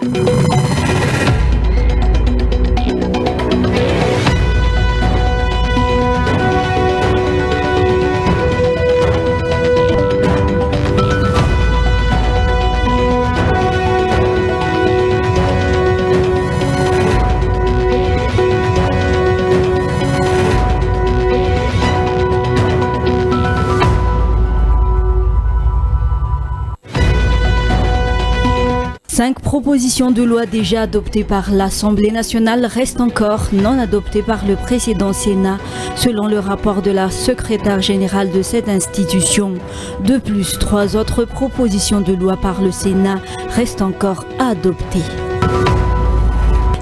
Cinq propositions de loi déjà adoptées par l'Assemblée nationale restent encore non adoptées par le précédent Sénat, selon le rapport de la secrétaire générale de cette institution. De plus, trois autres propositions de loi par le Sénat restent encore à adopter.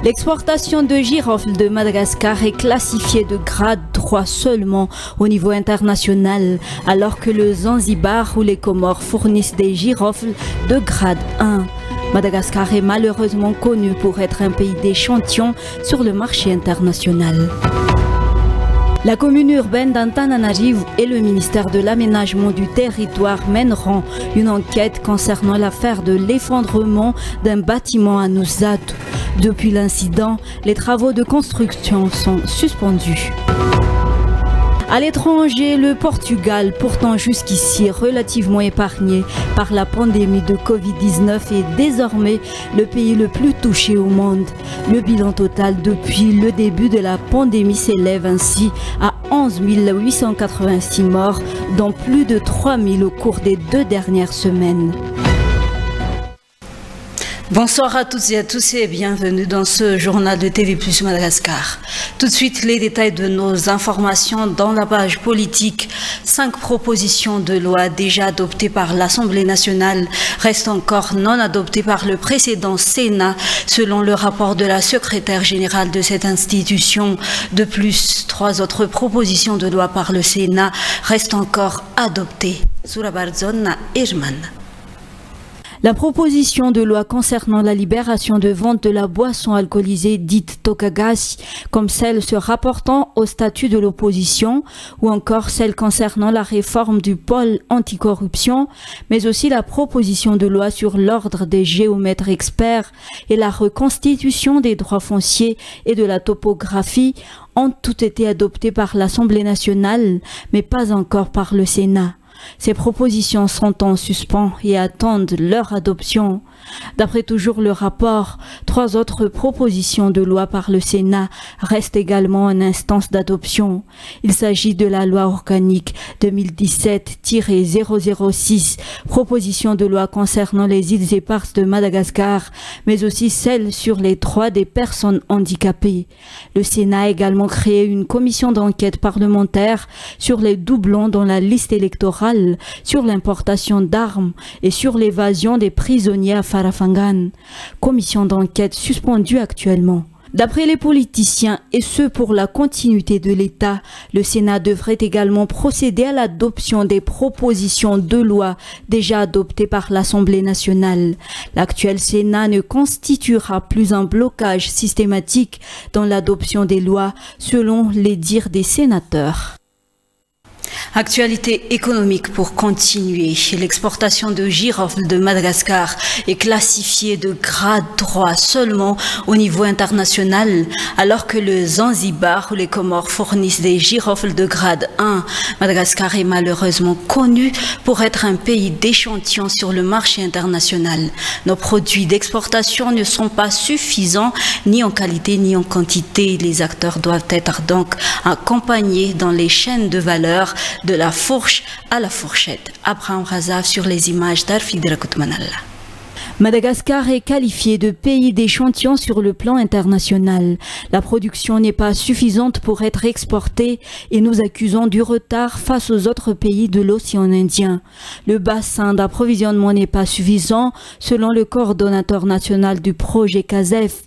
L'exportation de girofles de Madagascar est classifiée de grade 3 seulement au niveau international, alors que le Zanzibar ou les Comores fournissent des girofles de grade 1. Madagascar est malheureusement connu pour être un pays d'échantillons sur le marché international. La commune urbaine d'Antananarivo et le ministère de l'aménagement du territoire mèneront une enquête concernant l'affaire de l'effondrement d'un bâtiment à Nusatu. Depuis l'incident, les travaux de construction sont suspendus. À l'étranger, le Portugal, pourtant jusqu'ici relativement épargné par la pandémie de Covid-19, est désormais le pays le plus touché au monde. Le bilan total depuis le début de la pandémie s'élève ainsi à 11 886 morts, dont plus de 3 000 au cours des deux dernières semaines. Bonsoir à toutes et à tous et bienvenue dans ce journal de TV Plus Madagascar. Tout de suite, les détails de nos informations dans la page politique. Cinq propositions de loi déjà adoptées par l'Assemblée nationale restent encore non adoptées par le précédent Sénat, selon le rapport de la secrétaire générale de cette institution. De plus, trois autres propositions de loi par le Sénat restent encore adoptées. Surabarzona Irman. La proposition de loi concernant la libération de vente de la boisson alcoolisée dite Tokagasi, comme celle se rapportant au statut de l'opposition, ou encore celle concernant la réforme du pôle anticorruption, mais aussi la proposition de loi sur l'ordre des géomètres experts et la reconstitution des droits fonciers et de la topographie ont toutes été adoptées par l'Assemblée nationale, mais pas encore par le Sénat. Ces propositions sont en suspens et attendent leur adoption. D'après toujours le rapport, trois autres propositions de loi par le Sénat restent également en instance d'adoption. Il s'agit de la loi organique 2017-006, proposition de loi concernant les îles éparses de Madagascar, mais aussi celle sur les droits des personnes handicapées. Le Sénat a également créé une commission d'enquête parlementaire sur les doublons dans la liste électorale, sur l'importation d'armes et sur l'évasion des prisonniers Farafangan. Commission d'enquête suspendue actuellement. D'après les politiciens, et ce pour la continuité de l'État, le Sénat devrait également procéder à l'adoption des propositions de loi déjà adoptées par l'Assemblée nationale. L'actuel Sénat ne constituera plus un blocage systématique dans l'adoption des lois, selon les dires des sénateurs. Actualité économique pour continuer. L'exportation de girofles de Madagascar est classifiée de grade 3 seulement au niveau international, alors que le Zanzibar ou les Comores fournissent des girofles de grade 1. Madagascar est malheureusement connu pour être un pays d'échantillons sur le marché international. Nos produits d'exportation ne sont pas suffisants ni en qualité ni en quantité. Les acteurs doivent être donc accompagnés dans les chaînes de valeur de la fourche à la fourchette. Abraham Razav sur les images d'Arfi. Madagascar est qualifié de pays d'échantillon sur le plan international. La production n'est pas suffisante pour être exportée et nous accusons du retard face aux autres pays de l'océan Indien. Le bassin d'approvisionnement n'est pas suffisant selon le coordonnateur national du projet CASEF.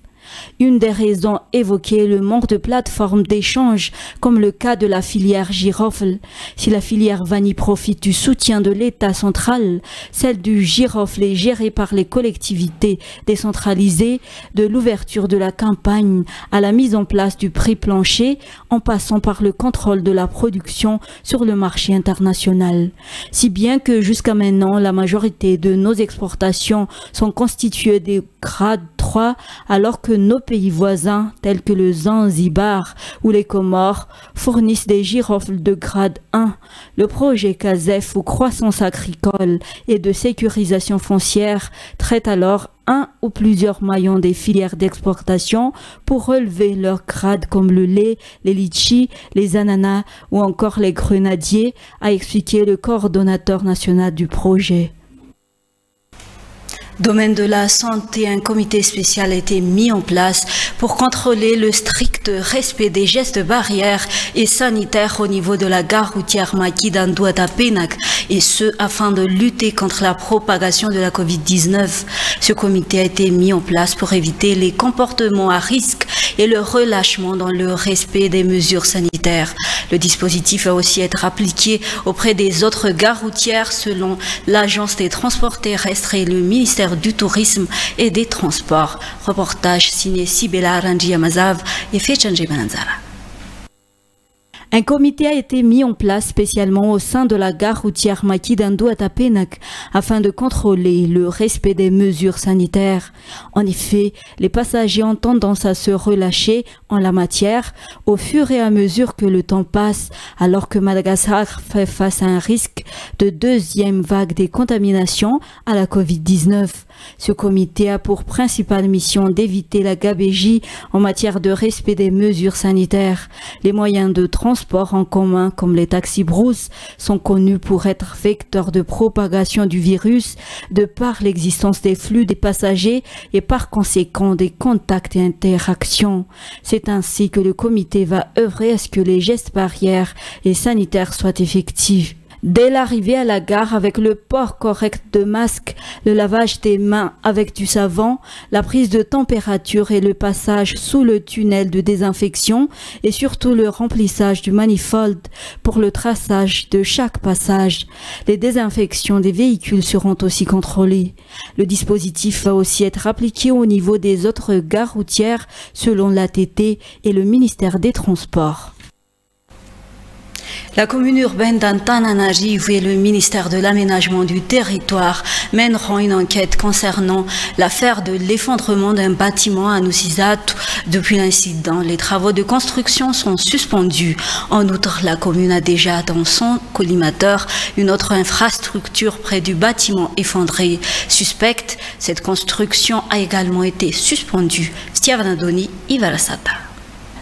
Une des raisons évoquées est le manque de plateformes d'échange, comme le cas de la filière girofle. Si la filière vanille profite du soutien de l'État central, celle du girofle est gérée par les collectivités décentralisées, de l'ouverture de la campagne à la mise en place du prix plancher, en passant par le contrôle de la production sur le marché international. Si bien que jusqu'à maintenant, la majorité de nos exportations sont constituées des grades 2023, alors que nos pays voisins, tels que le Zanzibar ou les Comores, fournissent des girofles de grade 1. Le projet CASEF ou croissance agricole et de sécurisation foncière traite alors un ou plusieurs maillons des filières d'exportation pour relever leur grade comme le lait, les litchis, les ananas ou encore les grenadiers, a expliqué le coordonnateur national du projet. Domaine de la santé, un comité spécial a été mis en place pour contrôler le strict respect des gestes barrières et sanitaires au niveau de la gare routière Maki Penak et ce afin de lutter contre la propagation de la Covid-19. Ce comité a été mis en place pour éviter les comportements à risque et le relâchement dans le respect des mesures sanitaires. Le dispositif va aussi être appliqué auprès des autres gares routières selon l'Agence des transports terrestres et le ministère du Tourisme et des Transports. Reportage signé Sibela Ranjia Mazav et Fechanji Bananzara. Un comité a été mis en place spécialement au sein de la gare routière Makidando à Tapenak afin de contrôler le respect des mesures sanitaires. En effet, les passagers ont tendance à se relâcher en la matière au fur et à mesure que le temps passe, alors que Madagascar fait face à un risque de deuxième vague des contaminations à la Covid-19. Ce comité a pour principale mission d'éviter la gabégie en matière de respect des mesures sanitaires. Les moyens de transport transports en commun comme les taxis brousse sont connus pour être vecteurs de propagation du virus de par l'existence des flux des passagers et par conséquent des contacts et interactions. C'est ainsi que le comité va œuvrer à ce que les gestes barrières et sanitaires soient effectifs. Dès l'arrivée à la gare avec le port correct de masque, le lavage des mains avec du savon, la prise de température et le passage sous le tunnel de désinfection et surtout le remplissage du manifold pour le traçage de chaque passage. Les désinfections des véhicules seront aussi contrôlées. Le dispositif va aussi être appliqué au niveau des autres gares routières selon l'ATT et le ministère des Transports. La commune urbaine d'Antananarivo et le ministère de l'Aménagement du Territoire mèneront une enquête concernant l'affaire de l'effondrement d'un bâtiment à Nusizat. Depuis l'incident, les travaux de construction sont suspendus. En outre, la commune a déjà dans son collimateur une autre infrastructure près du bâtiment effondré. Suspecte, cette construction a également été suspendue. Stiavandoni Ivarasata.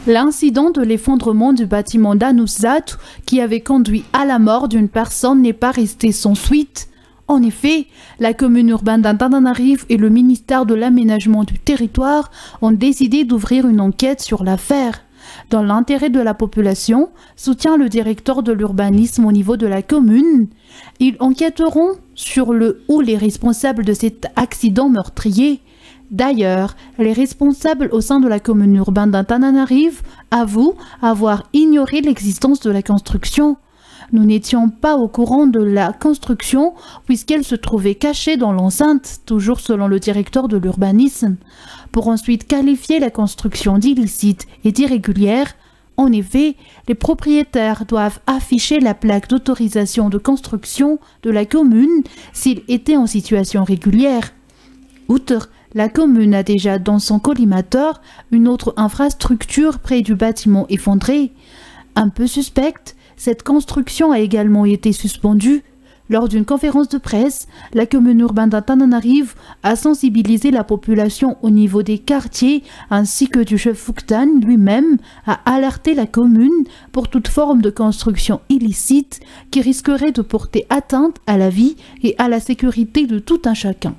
L'incident de l'effondrement du bâtiment d'Anusat, qui avait conduit à la mort d'une personne, n'est pas resté sans suite. En effet, la commune urbaine d'Antananarive et le ministère de l'Aménagement du Territoire ont décidé d'ouvrir une enquête sur l'affaire. Dans l'intérêt de la population, soutient le directeur de l'urbanisme au niveau de la commune. Ils enquêteront sur le ou les responsables de cet accident meurtrier. D'ailleurs, les responsables au sein de la commune urbaine d'Antananarive avouent avoir ignoré l'existence de la construction. Nous n'étions pas au courant de la construction puisqu'elle se trouvait cachée dans l'enceinte, toujours selon le directeur de l'urbanisme, pour ensuite qualifier la construction d'illicite et d'irrégulière. En effet, les propriétaires doivent afficher la plaque d'autorisation de construction de la commune s'ils étaient en situation régulière. Outre la commune a déjà dans son collimateur une autre infrastructure près du bâtiment effondré. Un peu suspecte, cette construction a également été suspendue. Lors d'une conférence de presse, la commune urbaine d'Antananarive a sensibilisé la population au niveau des quartiers ainsi que du chef Fouktan lui-même a alerté la commune pour toute forme de construction illicite qui risquerait de porter atteinte à la vie et à la sécurité de tout un chacun.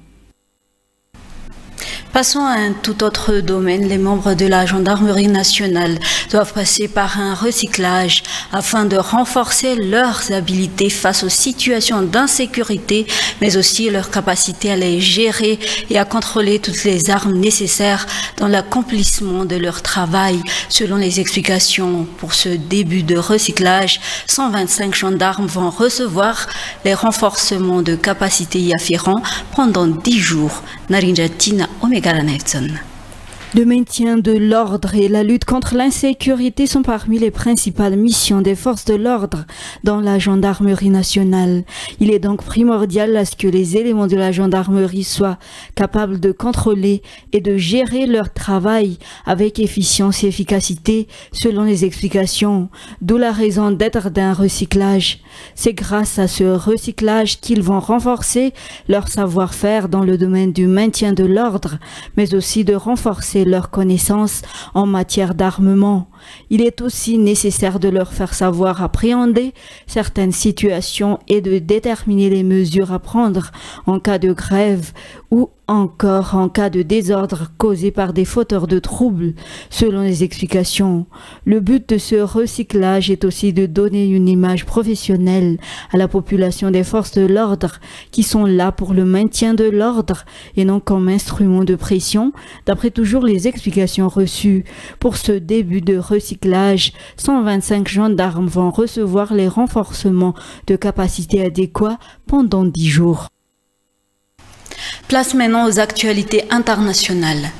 Passons à un tout autre domaine. Les membres de la gendarmerie nationale doivent passer par un recyclage afin de renforcer leurs habilités face aux situations d'insécurité, mais aussi leur capacité à les gérer et à contrôler toutes les armes nécessaires dans l'accomplissement de leur travail. Selon les explications pour ce début de recyclage, 125 gendarmes vont recevoir les renforcements de capacités y afférents pendant 10 jours. նարինջա տինա օմեգարանայցոննա Le maintien de l'ordre et la lutte contre l'insécurité sont parmi les principales missions des forces de l'ordre dans la gendarmerie nationale. Il est donc primordial à ce que les éléments de la gendarmerie soient capables de contrôler et de gérer leur travail avec efficience et efficacité selon les explications, d'où la raison d'être d'un recyclage. C'est grâce à ce recyclage qu'ils vont renforcer leur savoir-faire dans le domaine du maintien de l'ordre, mais aussi de renforcer leur connaissance en matière d'armement. Il est aussi nécessaire de leur faire savoir appréhender certaines situations et de déterminer les mesures à prendre en cas de grève ou encore en cas de désordre causé par des fauteurs de troubles, selon les explications. Le but de ce recyclage est aussi de donner une image professionnelle à la population des forces de l'ordre qui sont là pour le maintien de l'ordre et non comme instrument de pression, d'après toujours les explications reçues. Pour ce début de recyclage, 125 gendarmes vont recevoir les renforcements de capacité adéquats pendant 10 jours. Place maintenant aux actualités internationales.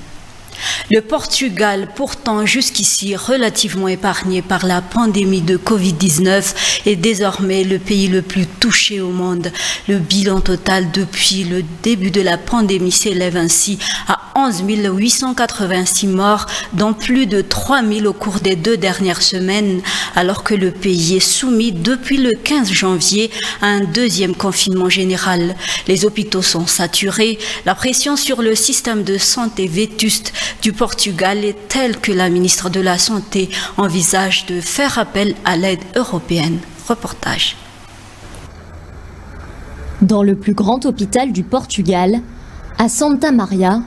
Le Portugal, pourtant jusqu'ici relativement épargné par la pandémie de Covid-19, est désormais le pays le plus touché au monde. Le bilan total depuis le début de la pandémie s'élève ainsi à 11 886 morts, dont plus de 3 000 au cours des deux dernières semaines, alors que le pays est soumis depuis le 15 janvier à un deuxième confinement général. Les hôpitaux sont saturés, la pression sur le système de santé vétuste du Portugal est telle que la ministre de la Santé envisage de faire appel à l'aide européenne. Reportage. Dans le plus grand hôpital du Portugal, à Santa Maria,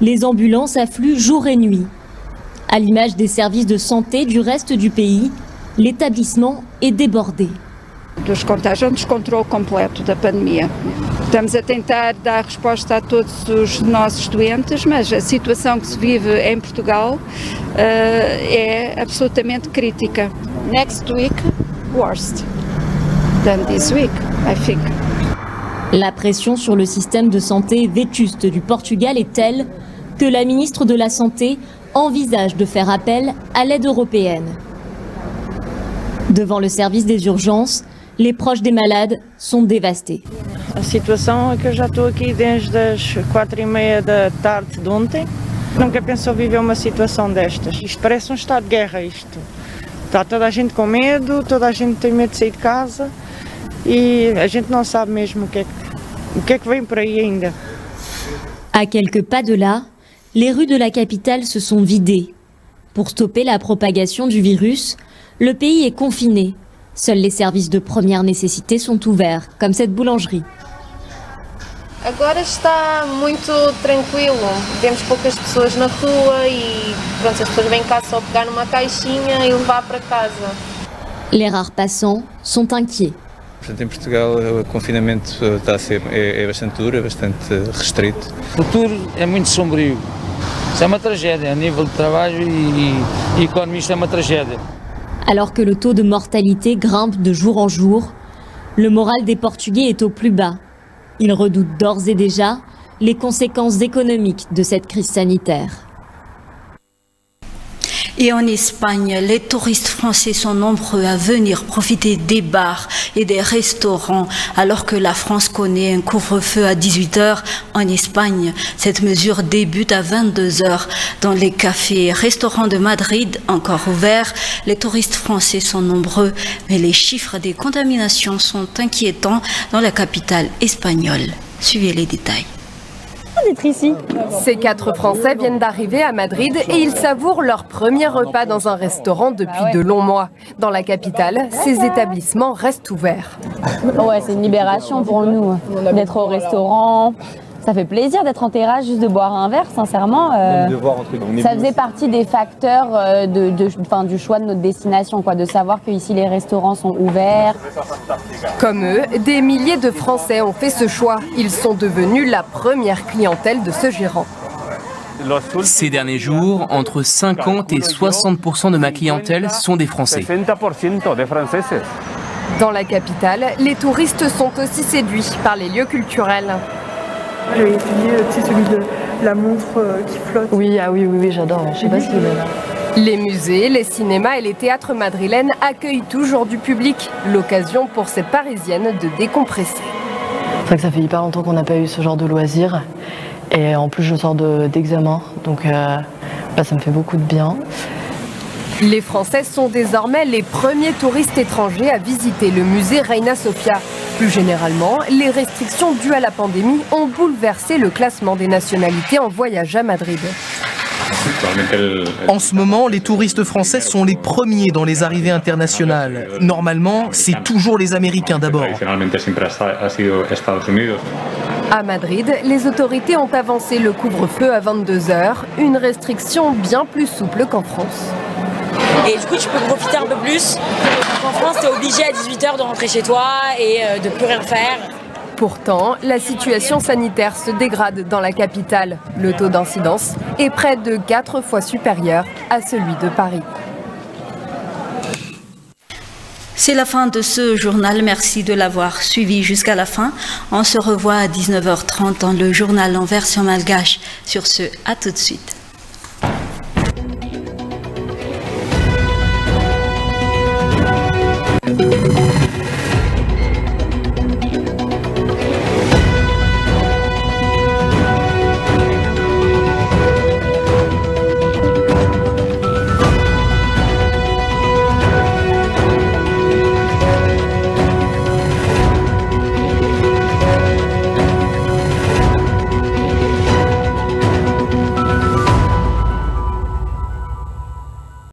les ambulances affluent jour et nuit. À l'image des services de santé du reste du pays, l'établissement est débordé. dos contágios, um descontrole completo da pandemia. Estamos a tentar dar resposta a todos os nossos doentes, mas a situação que se vive em Portugal uh, é absolutamente crítica. Next week, worst than this week, I think. La pression sur le système de santé vétuste du Portugal est telle que la ministre de la Santé envisage de faire appel à l'aide européenne. Devant le service des urgences, les proches des malades sont dévastés. A situação é que já estou aqui desde as quatro e meia da tarde de ontem. Nunca pensou viver uma situação destas. Isto parece um estado de guerra, isto. Está toda a gente com medo, toda a gente tem medo de sair de casa e a gente não sabe mesmo o que é que, o que, é que vem por aí ainda. À quelques pas de là, les rues de la capitale se sont vidées. Pour stopper la propagation du virus, le pays est confiné. Seuls les services de première nécessité sont ouverts, comme cette boulangerie. Agora está muito tranquilo, vemos poucas pessoas na rua e pronto, as pessoas vêm cá só pegar numa caixinha e levar para casa. Les rares passants sont inquiets. Portanto, em Portugal o confinamento está a ser, é, é bastante duro, é bastante restrito. O futuro é muito sombrio. Isso é uma tragédia, a nível de trabalho e, e economia isto é uma tragédia. Alors que le taux de mortalité grimpe de jour en jour, le moral des Portugais est au plus bas. Ils redoutent d'ores et déjà les conséquences économiques de cette crise sanitaire. Et en Espagne, les touristes français sont nombreux à venir profiter des bars et des restaurants alors que la France connaît un couvre-feu à 18h en Espagne. Cette mesure débute à 22h dans les cafés et restaurants de Madrid encore ouverts. Les touristes français sont nombreux, mais les chiffres des contaminations sont inquiétants dans la capitale espagnole. Suivez les détails d'être ici. Ces quatre Français viennent d'arriver à Madrid et ils savourent leur premier repas dans un restaurant depuis de longs mois. Dans la capitale, ces établissements restent ouverts. Ouais, c'est une libération pour nous d'être au restaurant, ça fait plaisir d'être en terrasse, juste de boire un verre, sincèrement. Euh, ça faisait partie des facteurs euh, de, du choix de notre destination, quoi, de savoir qu'ici les restaurants sont ouverts. Comme eux, des milliers de Français ont fait ce choix. Ils sont devenus la première clientèle de ce gérant. Ces derniers jours, entre 50 et 60% de ma clientèle sont des Français. Dans la capitale, les touristes sont aussi séduits par les lieux culturels. J'ai étudié celui de la montre euh, qui flotte. Oui, ah oui, oui, oui j'adore. Je sais pas si là. Les musées, les cinémas et les théâtres madrilènes accueillent toujours du public. L'occasion pour ces Parisiennes de décompresser. C'est vrai que ça fait hyper longtemps qu'on n'a pas eu ce genre de loisirs. Et en plus, je sors d'examen, donc euh, bah, ça me fait beaucoup de bien. Les Français sont désormais les premiers touristes étrangers à visiter le musée Reina Sofia. Plus généralement, les restrictions dues à la pandémie ont bouleversé le classement des nationalités en voyage à Madrid. En ce moment, les touristes français sont les premiers dans les arrivées internationales. Normalement, c'est toujours les Américains d'abord. À Madrid, les autorités ont avancé le couvre-feu à 22h, une restriction bien plus souple qu'en France. Et du coup, tu peux profiter un peu plus. En France, tu es obligé à 18h de rentrer chez toi et euh, de plus rien faire. Pourtant, la situation sanitaire se dégrade dans la capitale. Le taux d'incidence est près de 4 fois supérieur à celui de Paris. C'est la fin de ce journal. Merci de l'avoir suivi jusqu'à la fin. On se revoit à 19h30 dans le journal en version malgache. Sur ce, à tout de suite.